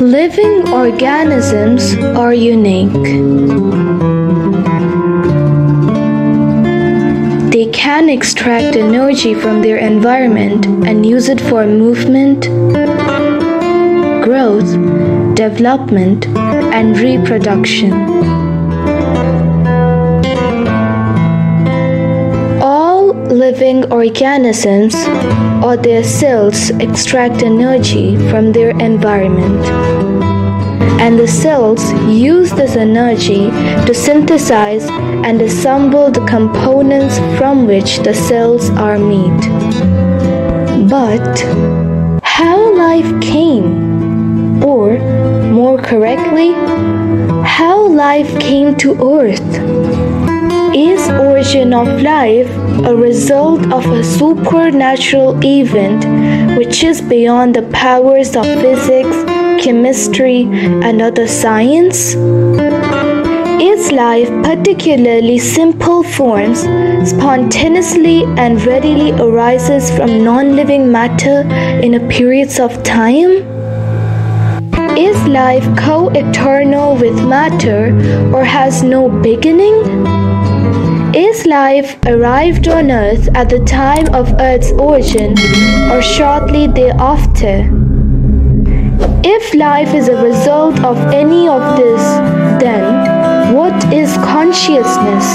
Living organisms are unique. They can extract energy from their environment and use it for movement, growth, development, and reproduction. Living organisms or their cells extract energy from their environment. And the cells use this energy to synthesize and assemble the components from which the cells are made. But how life came, or more correctly, how life came to Earth? Is origin of life a result of a supernatural event which is beyond the powers of physics, chemistry, and other science? Is life, particularly simple forms, spontaneously and readily arises from non-living matter in a periods of time? Is life co-eternal with matter or has no beginning? Is life arrived on earth at the time of earth's origin or shortly thereafter? If life is a result of any of this, then what is consciousness?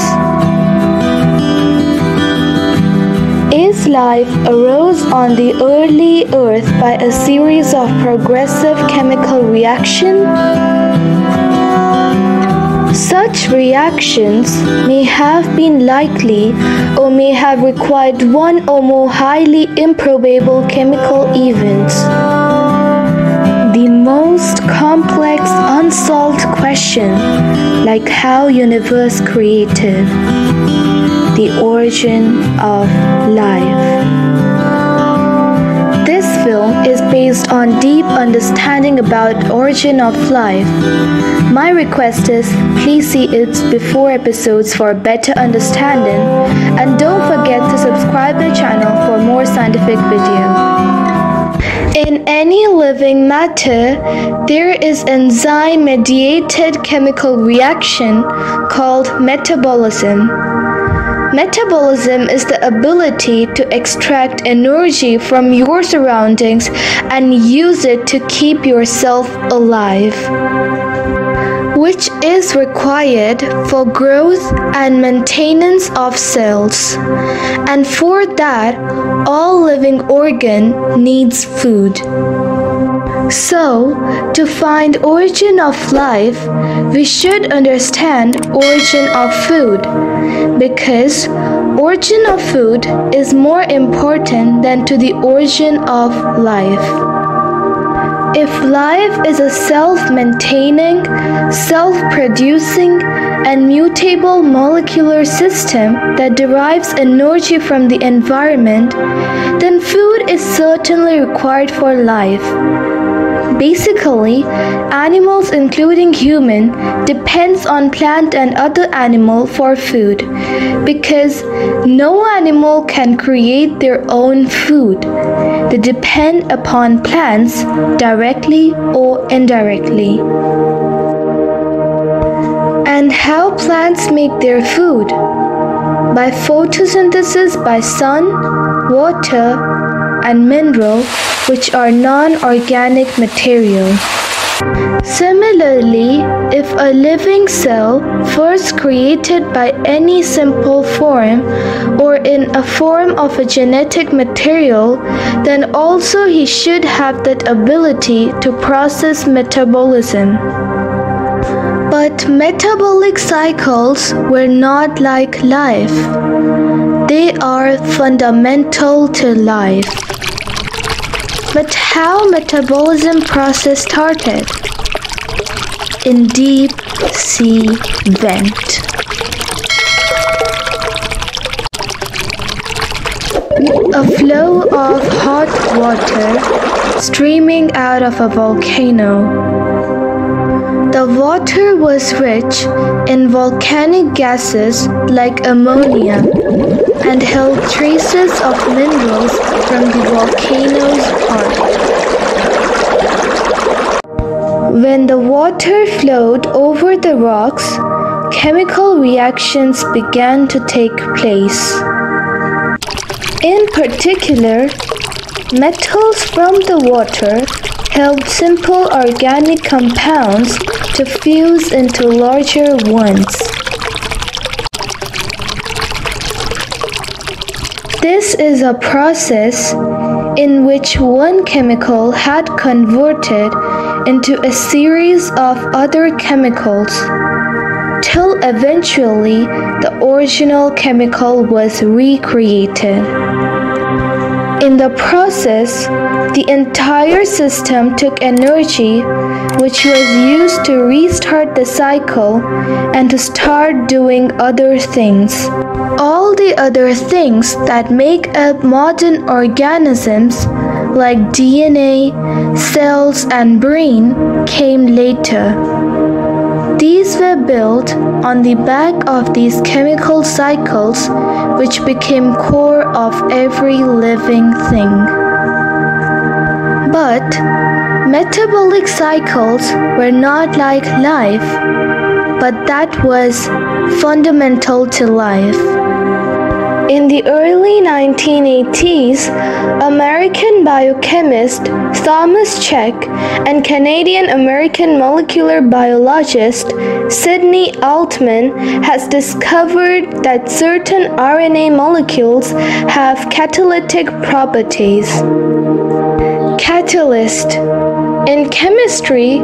Is life arose on the early earth by a series of progressive chemical reaction? Such reactions may have been likely or may have required one or more highly improbable chemical events. The most complex unsolved question, like how universe created, the origin of life. Is based on deep understanding about origin of life. My request is please see its before episodes for better understanding and don't forget to subscribe the channel for more scientific video. In any living matter, there is enzyme mediated chemical reaction called metabolism. Metabolism is the ability to extract energy from your surroundings and use it to keep yourself alive, which is required for growth and maintenance of cells. And for that, all living organ needs food. So, to find origin of life, we should understand origin of food because origin of food is more important than to the origin of life. If life is a self-maintaining, self-producing, and mutable molecular system that derives energy from the environment, then food is certainly required for life. Basically, animals including human depends on plant and other animal for food because no animal can create their own food. They depend upon plants directly or indirectly. And how plants make their food? By photosynthesis by sun, water, and mineral which are non-organic material. Similarly, if a living cell, first created by any simple form or in a form of a genetic material, then also he should have that ability to process metabolism. But metabolic cycles were not like life. They are fundamental to life. But how metabolism process started? In deep sea vent. A flow of hot water streaming out of a volcano. The water was rich in volcanic gases like ammonia and held traces of minerals from the volcano's heart. When the water flowed over the rocks, chemical reactions began to take place. In particular, metals from the water helped simple organic compounds to fuse into larger ones. This is a process in which one chemical had converted into a series of other chemicals till eventually the original chemical was recreated. In the process, the entire system took energy which was used to restart the cycle and to start doing other things. All the other things that make up modern organisms like DNA, cells, and brain came later. These were built on the back of these chemical cycles which became core of every living thing. But metabolic cycles were not like life, but that was fundamental to life. In the early 1980s, American biochemist Thomas Cech and Canadian American molecular biologist Sidney Altman has discovered that certain RNA molecules have catalytic properties. Catalyst in chemistry,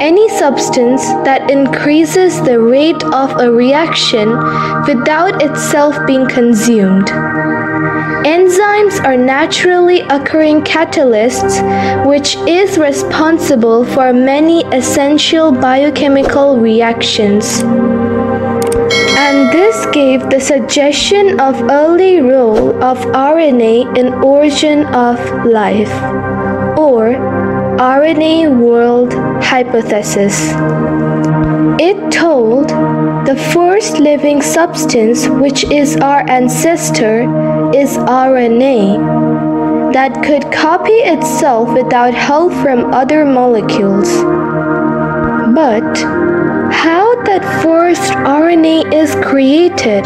any substance that increases the rate of a reaction without itself being consumed. Enzymes are naturally occurring catalysts which is responsible for many essential biochemical reactions. And this gave the suggestion of early role of RNA in origin of life RNA world hypothesis. It told the first living substance, which is our ancestor, is RNA, that could copy itself without help from other molecules. But how that first RNA is created?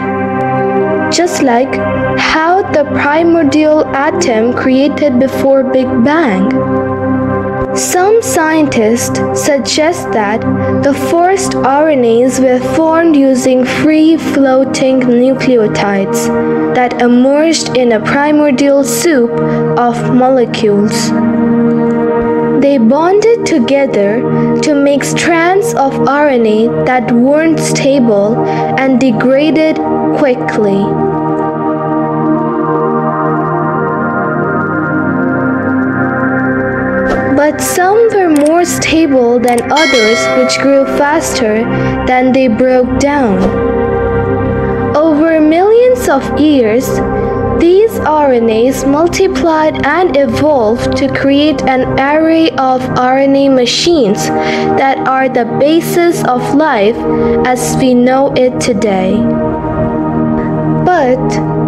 Just like how the primordial atom created before Big Bang. Some scientists suggest that the first RNAs were formed using free floating nucleotides that emerged in a primordial soup of molecules. They bonded together to make strands of RNA that weren't stable and degraded quickly. But some were more stable than others which grew faster than they broke down. Over millions of years, these RNAs multiplied and evolved to create an array of RNA machines that are the basis of life as we know it today. But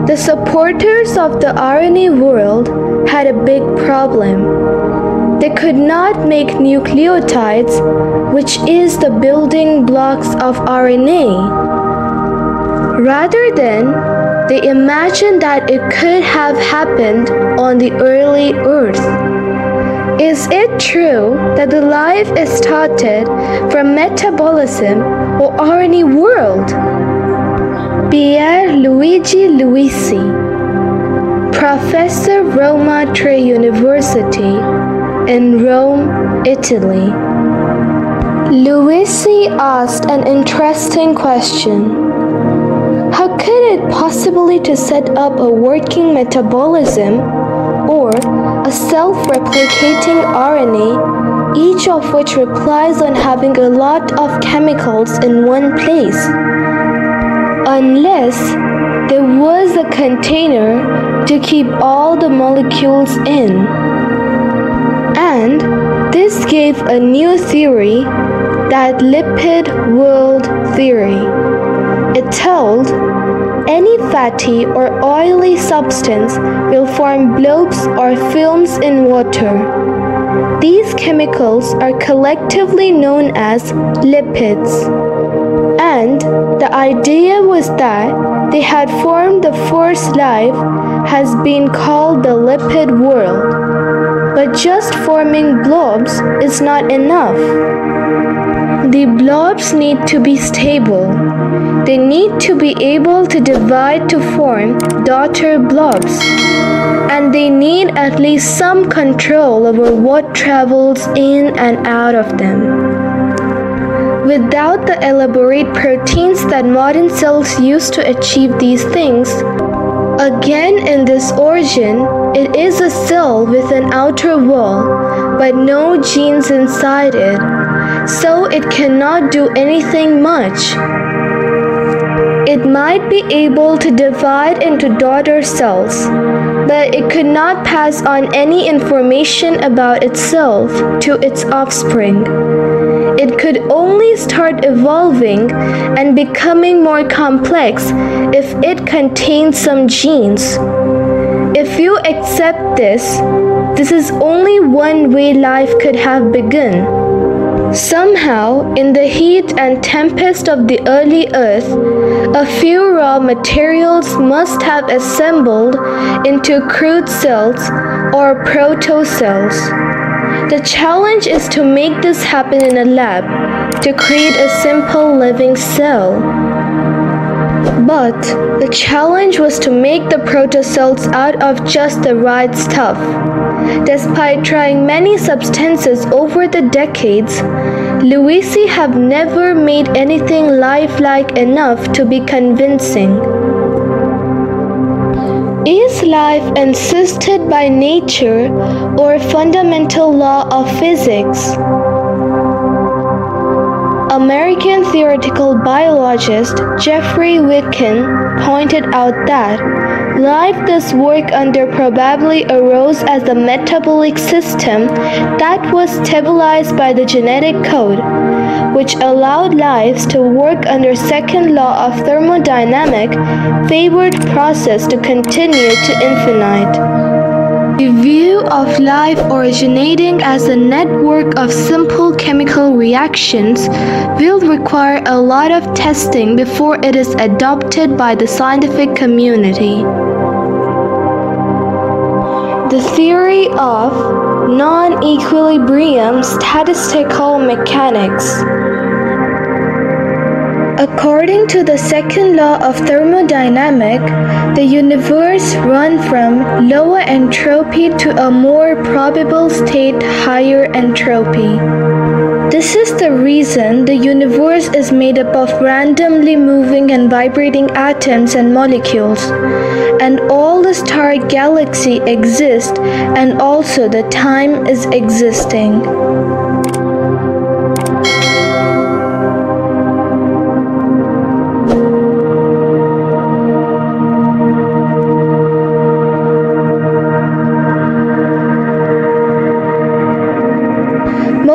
the supporters of the RNA world had a big problem. They could not make nucleotides, which is the building blocks of RNA. Rather than, they imagined that it could have happened on the early Earth. Is it true that the life is started from metabolism or RNA world? Pier Luigi Luisi, Professor Roma Tre University, in Rome, Italy. Luisi asked an interesting question. How could it possibly to set up a working metabolism or a self-replicating RNA, each of which relies on having a lot of chemicals in one place? Unless there was a container to keep all the molecules in. Gave a new theory, that lipid world theory. It told any fatty or oily substance will form blobs or films in water. These chemicals are collectively known as lipids. And the idea was that they had formed the first life has been called the lipid world. But just forming blobs is not enough. The blobs need to be stable. They need to be able to divide to form daughter blobs. And they need at least some control over what travels in and out of them. Without the elaborate proteins that modern cells use to achieve these things, again in this origin, it is a cell with an outer wall, but no genes inside it, so it cannot do anything much. It might be able to divide into daughter cells, but it could not pass on any information about itself to its offspring. It could only start evolving and becoming more complex if it contains some genes. If you accept this, this is only one way life could have begun. Somehow, in the heat and tempest of the early earth, a few raw materials must have assembled into crude cells or protocells. The challenge is to make this happen in a lab, to create a simple living cell. But the challenge was to make the protocells out of just the right stuff. Despite trying many substances over the decades, Luisi have never made anything lifelike enough to be convincing. Is life insisted by nature or fundamental law of physics? American theoretical biologist Jeffrey Wicken pointed out that life does work under probably arose as a metabolic system that was stabilized by the genetic code, which allowed lives to work under second law of thermodynamic favored process to continue to infinite. The view of life originating as a network of simple chemical reactions will require a lot of testing before it is adopted by the scientific community. The theory of non equilibrium statistical mechanics. According to the second law of thermodynamic, the universe run from lower entropy to a more probable state higher entropy. This is the reason the universe is made up of randomly moving and vibrating atoms and molecules, and all the star galaxy exist and also the time is existing.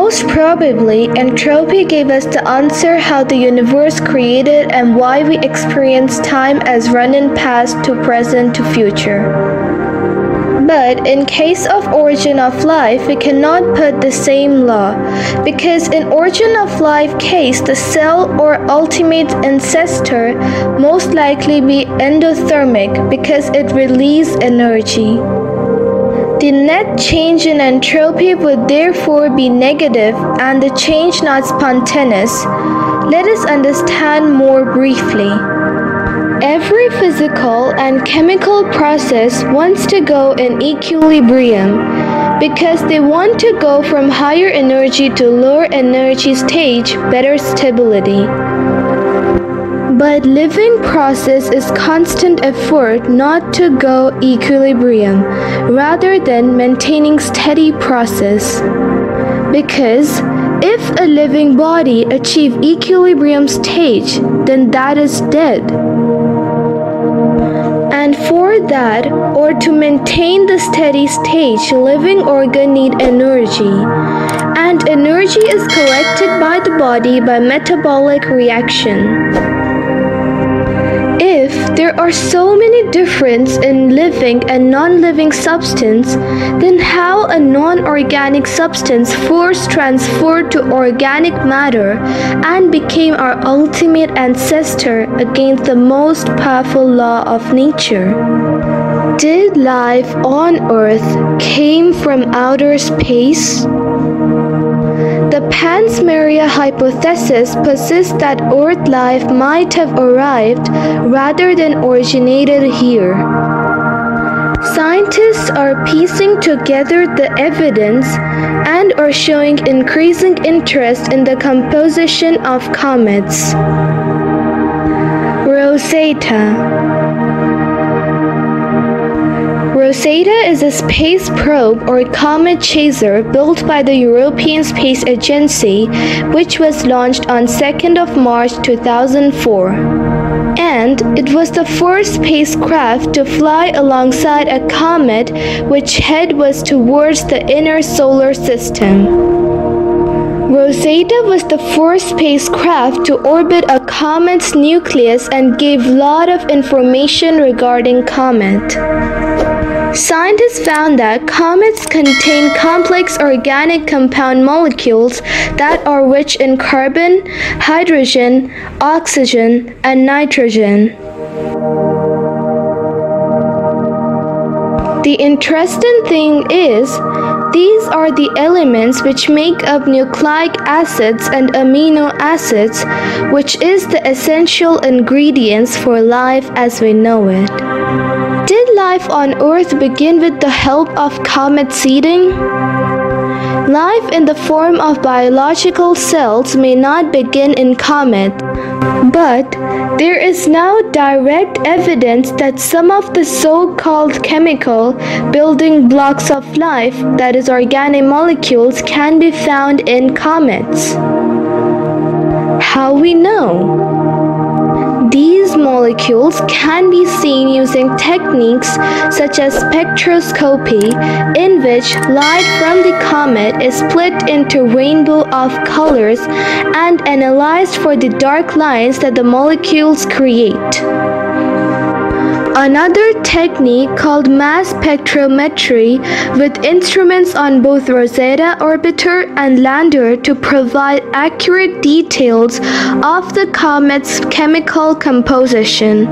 Most probably, entropy gave us the answer how the universe created and why we experience time as running past to present to future. But in case of origin of life, we cannot put the same law, because in origin of life case, the cell or ultimate ancestor most likely be endothermic because it release energy. The net change in entropy would therefore be negative and the change not spontaneous. Let us understand more briefly. Every physical and chemical process wants to go in equilibrium because they want to go from higher energy to lower energy stage, better stability. But living process is constant effort not to go equilibrium rather than maintaining steady process. Because if a living body achieve equilibrium stage, then that is dead. And for that, or to maintain the steady stage, living organ need energy. And energy is collected by the body by metabolic reaction. If there are so many differences in living and non-living substance, then how a non-organic substance force transferred to organic matter and became our ultimate ancestor against the most powerful law of nature? Did life on Earth came from outer space? The Panspermia hypothesis persists that Earth life might have arrived rather than originated here. Scientists are piecing together the evidence and are showing increasing interest in the composition of comets. Rosetta Rosetta is a space probe or comet chaser built by the European Space Agency, which was launched on 2nd of March 2004. And it was the first spacecraft to fly alongside a comet which head was towards the inner solar system. Rosetta was the first spacecraft to orbit a comet's nucleus and gave lot of information regarding comet. Scientists found that comets contain complex organic compound molecules that are rich in carbon, hydrogen, oxygen, and nitrogen. The interesting thing is, these are the elements which make up nucleic acids and amino acids, which is the essential ingredients for life as we know it. Did life on Earth begin with the help of comet seeding? Life in the form of biological cells may not begin in comet, but there is now direct evidence that some of the so-called chemical building blocks of life, that is organic molecules, can be found in comets. How we know? Molecules can be seen using techniques such as spectroscopy, in which light from the comet is split into rainbow of colors and analyzed for the dark lines that the molecules create. Another technique called mass spectrometry with instruments on both Rosetta orbiter and lander to provide accurate details of the comet's chemical composition.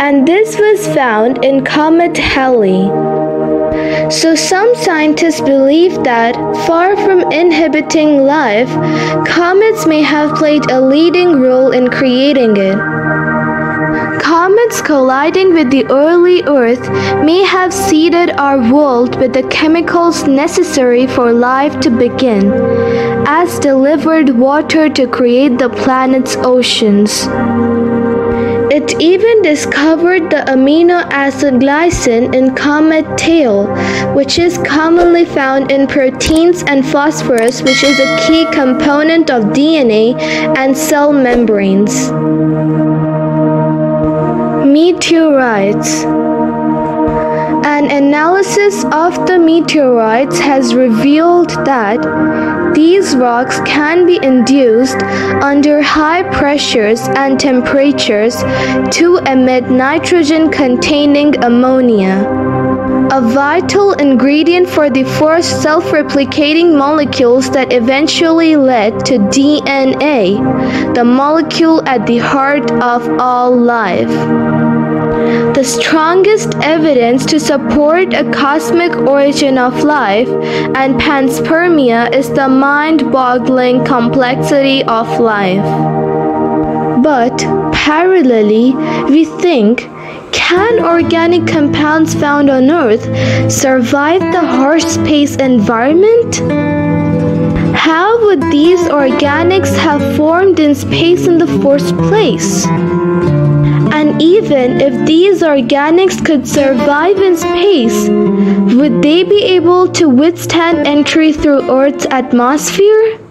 And this was found in Comet Halley. So some scientists believe that, far from inhibiting life, comets may have played a leading role in creating it. Comets colliding with the early Earth may have seeded our world with the chemicals necessary for life to begin, as delivered water to create the planet's oceans. It even discovered the amino acid glycine in comet tail, which is commonly found in proteins and phosphorus, which is a key component of DNA and cell membranes. Meteorites An analysis of the meteorites has revealed that these rocks can be induced under high pressures and temperatures to emit nitrogen containing ammonia a vital ingredient for the first self-replicating molecules that eventually led to DNA, the molecule at the heart of all life. The strongest evidence to support a cosmic origin of life and panspermia is the mind-boggling complexity of life. But parallelly, we think can organic compounds found on Earth survive the harsh space environment? How would these organics have formed in space in the first place? Even if these organics could survive in space, would they be able to withstand entry through Earth's atmosphere?